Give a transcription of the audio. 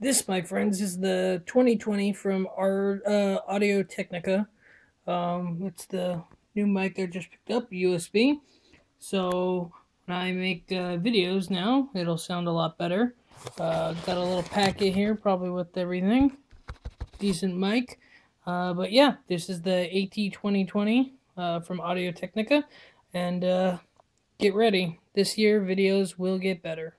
This, my friends, is the 2020 from our uh, Audio Technica. Um, it's the new mic I just picked up, USB. So when I make uh, videos now, it'll sound a lot better. Uh, got a little packet here, probably with everything. Decent mic. Uh, but yeah, this is the AT2020 uh, from Audio Technica. And uh, get ready. This year, videos will get better.